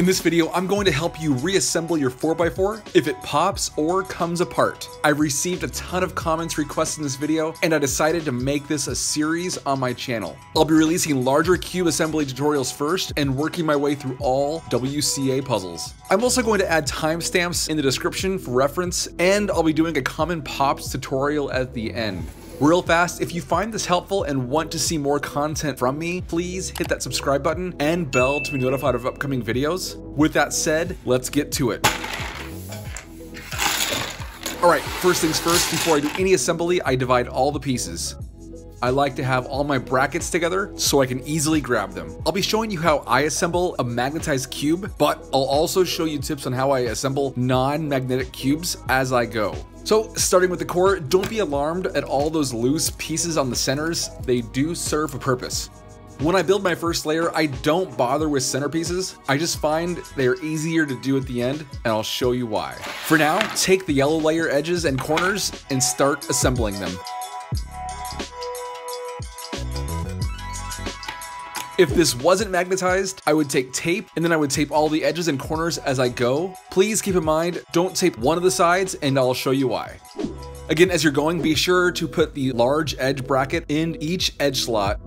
In this video, I'm going to help you reassemble your 4x4 if it pops or comes apart. I've received a ton of comments requesting this video, and I decided to make this a series on my channel. I'll be releasing larger cube assembly tutorials first and working my way through all WCA puzzles. I'm also going to add timestamps in the description for reference, and I'll be doing a common pops tutorial at the end. Real fast, if you find this helpful and want to see more content from me, please hit that subscribe button and bell to be notified of upcoming videos. With that said, let's get to it. Alright, first things first, before I do any assembly, I divide all the pieces. I like to have all my brackets together so I can easily grab them. I'll be showing you how I assemble a magnetized cube, but I'll also show you tips on how I assemble non-magnetic cubes as I go. So starting with the core, don't be alarmed at all those loose pieces on the centers, they do serve a purpose. When I build my first layer, I don't bother with centerpieces. I just find they're easier to do at the end, and I'll show you why. For now, take the yellow layer edges and corners and start assembling them. If this wasn't magnetized, I would take tape and then I would tape all the edges and corners as I go. Please keep in mind, don't tape one of the sides and I'll show you why. Again, as you're going, be sure to put the large edge bracket in each edge slot.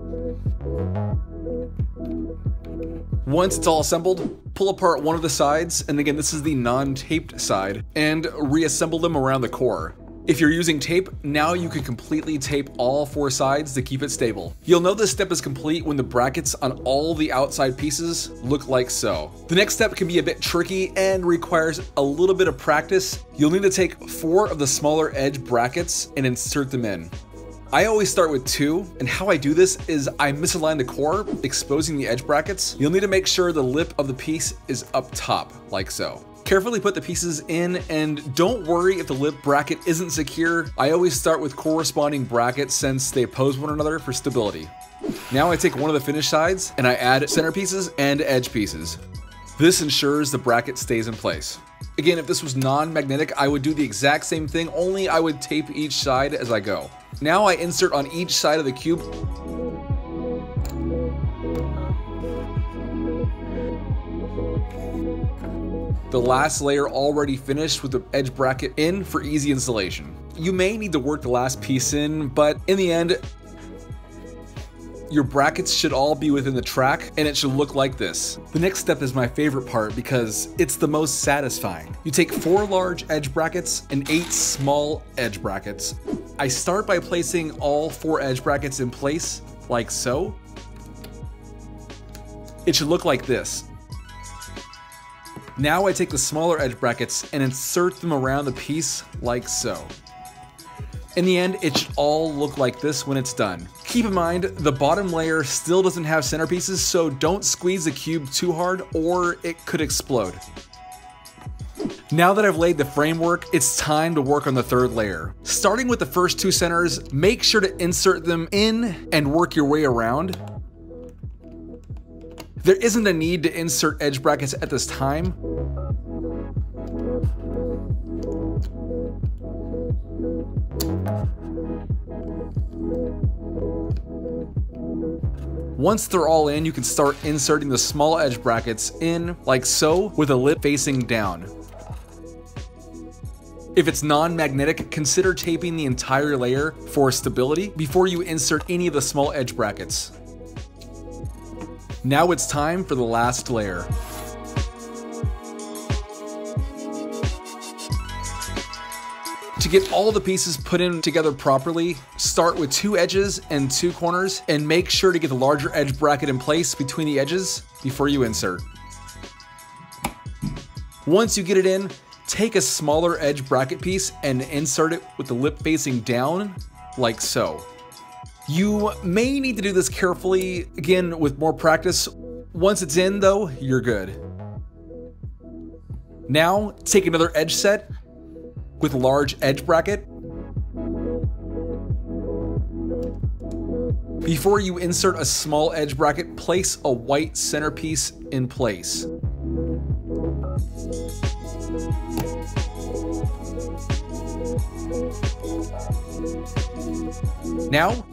Once it's all assembled, pull apart one of the sides, and again, this is the non-taped side, and reassemble them around the core. If you're using tape, now you can completely tape all four sides to keep it stable. You'll know this step is complete when the brackets on all the outside pieces look like so. The next step can be a bit tricky and requires a little bit of practice. You'll need to take four of the smaller edge brackets and insert them in. I always start with two, and how I do this is I misalign the core, exposing the edge brackets. You'll need to make sure the lip of the piece is up top, like so. Carefully put the pieces in and don't worry if the lip bracket isn't secure. I always start with corresponding brackets since they oppose one another for stability. Now I take one of the finished sides and I add center pieces and edge pieces. This ensures the bracket stays in place. Again, if this was non-magnetic, I would do the exact same thing, only I would tape each side as I go. Now I insert on each side of the cube the last layer already finished with the edge bracket in for easy installation. You may need to work the last piece in, but in the end, your brackets should all be within the track and it should look like this. The next step is my favorite part because it's the most satisfying. You take four large edge brackets and eight small edge brackets. I start by placing all four edge brackets in place like so. It should look like this. Now I take the smaller edge brackets and insert them around the piece like so. In the end, it should all look like this when it's done. Keep in mind, the bottom layer still doesn't have centerpieces, so don't squeeze the cube too hard or it could explode. Now that I've laid the framework, it's time to work on the third layer. Starting with the first two centers, make sure to insert them in and work your way around. There isn't a need to insert edge brackets at this time. Once they're all in, you can start inserting the small edge brackets in like so with a lip facing down. If it's non-magnetic, consider taping the entire layer for stability before you insert any of the small edge brackets. Now it's time for the last layer. To get all the pieces put in together properly, start with two edges and two corners and make sure to get the larger edge bracket in place between the edges before you insert. Once you get it in, take a smaller edge bracket piece and insert it with the lip facing down like so. You may need to do this carefully, again, with more practice. Once it's in, though, you're good. Now, take another edge set with large edge bracket. Before you insert a small edge bracket, place a white centerpiece in place. Now,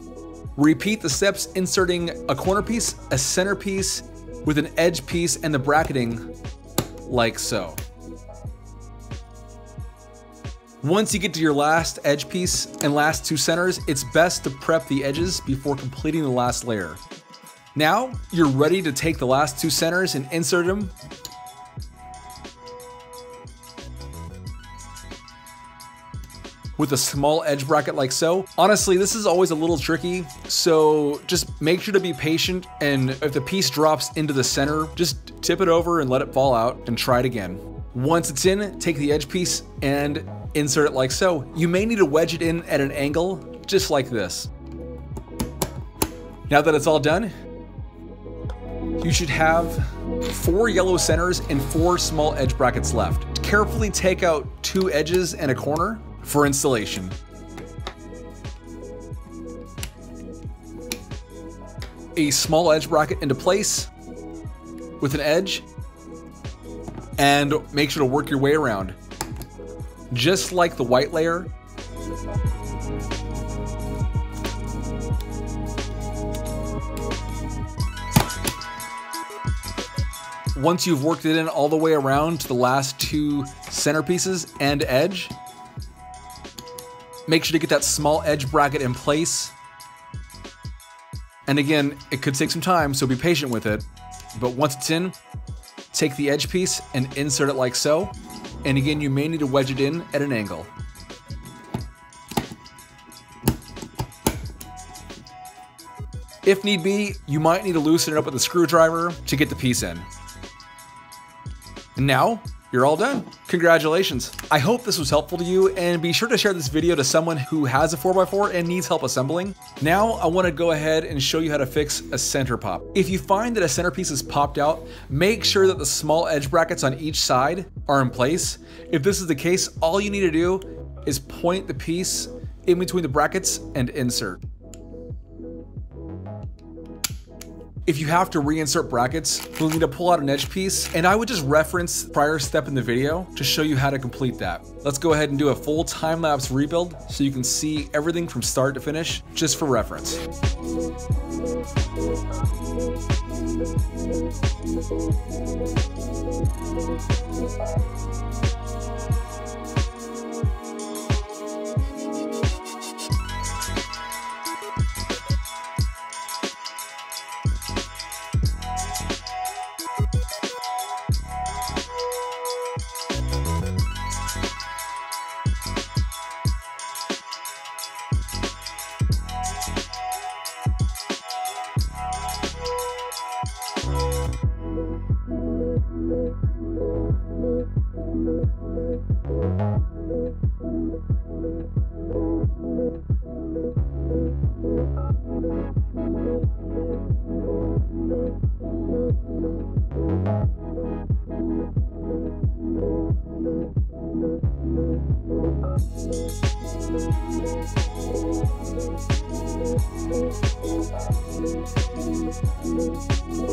Repeat the steps inserting a corner piece, a center piece with an edge piece and the bracketing like so. Once you get to your last edge piece and last two centers, it's best to prep the edges before completing the last layer. Now, you're ready to take the last two centers and insert them with a small edge bracket like so. Honestly, this is always a little tricky, so just make sure to be patient and if the piece drops into the center, just tip it over and let it fall out and try it again. Once it's in, take the edge piece and insert it like so. You may need to wedge it in at an angle, just like this. Now that it's all done, you should have four yellow centers and four small edge brackets left. Carefully take out two edges and a corner for installation. A small edge bracket into place with an edge and make sure to work your way around. Just like the white layer, once you've worked it in all the way around to the last two centerpieces and edge, make sure to get that small edge bracket in place. And again, it could take some time, so be patient with it. But once it's in, take the edge piece and insert it like so. And again, you may need to wedge it in at an angle. If need be, you might need to loosen it up with a screwdriver to get the piece in. And now, you're all done. Congratulations. I hope this was helpful to you and be sure to share this video to someone who has a 4x4 and needs help assembling. Now I want to go ahead and show you how to fix a center pop. If you find that a centerpiece is popped out, make sure that the small edge brackets on each side are in place. If this is the case, all you need to do is point the piece in between the brackets and insert. If you have to reinsert brackets, you'll need to pull out an edge piece, and I would just reference the prior step in the video to show you how to complete that. Let's go ahead and do a full time-lapse rebuild so you can see everything from start to finish, just for reference. Thank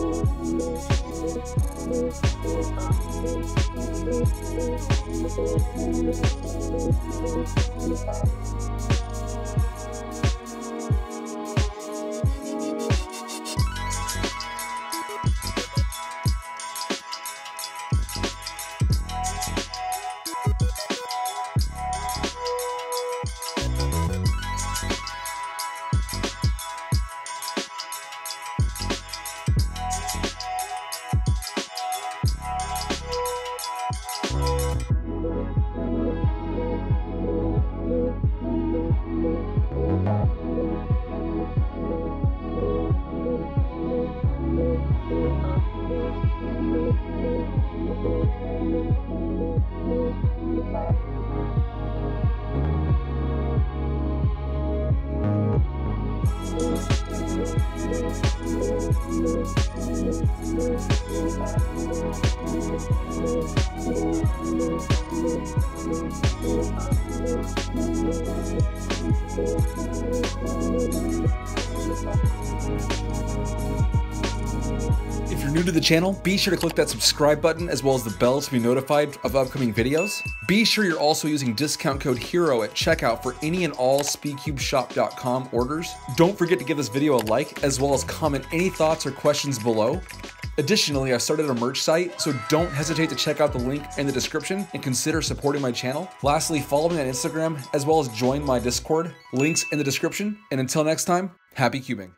you. If you're new to the channel, be sure to click that subscribe button as well as the bell to be notified of upcoming videos. Be sure you're also using discount code HERO at checkout for any and all speedcubeshop.com orders. Don't forget to give this video a like as well as comment any thoughts or questions below. Additionally, I've started a merch site, so don't hesitate to check out the link in the description and consider supporting my channel. Lastly, follow me on Instagram as well as join my Discord. Links in the description. And until next time, happy cubing.